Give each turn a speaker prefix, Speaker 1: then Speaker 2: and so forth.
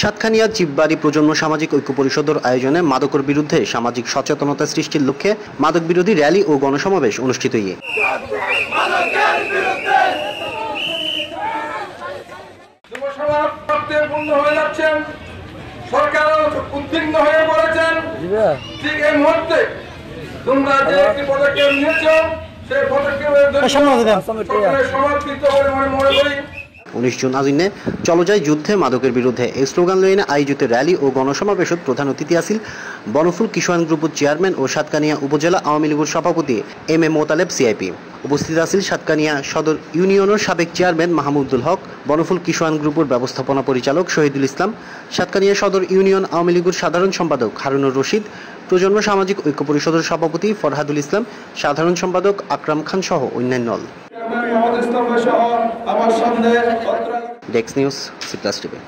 Speaker 1: সাতখানিয়া জীববাড়ি প্রজন্ম সামাজিক ঐক্য পরিষদের আয়োজনে মাদকের বিরুদ্ধে সামাজিক সচেতনতা সৃষ্টির লক্ষ্যে মাদক বিরোধী র্যালি ও গণসমাবেশ অনুষ্ঠিত ইয়ে
Speaker 2: হয়ে যাচ্ছেন। সরকারও উদ্বিগ্ন হয়ে পড়েছেন। ঠিক এই মুহূর্তে তোমরা যে একটি পদক্ষেপ নিয়েছ সেই পদক্ষেপের জন্য সমর্পিত বলে মনে করি।
Speaker 1: উনিশ জুন আজিনে চলযায় যুদ্ধে মাদকের বিরুদ্ধে এই স্লোগান লইনে আয়োজিত র্যালি ও গণসমাবেশত প্রধান অতিথি আছিল বনফুল কিষাণ গ্রুপের চেয়ারম্যান ও সাতকানিয়া উপজেলা আওয়ামী লীগের সভাপতি এম এ মোতালেব সিআইপি উপস্থিত আছিল সাতকানিয়া সদর ইউনিয়নের সাবেক চেয়ারম্যান মাহমুদুল হক, বনফুল কিষাণ গ্রুপের ব্যবস্থাপনা পরিচালক শহীদুল ইসলাম সাতকানিয়া সদর ইউনিয়ন আওয়ামী লীগের সাধারণ সম্পাদক হারুনুর রশিদ প্রজন্ম সামাজিক ঐক্য পরিষদের সভাপতি ফরহাদুল ইসলাম সাধারণ সম্পাদক আকরাম খান সহ অন্যান্য
Speaker 2: সহ আমার সামনে
Speaker 1: ডেক্স নিউজ সিপ্লাস টিভি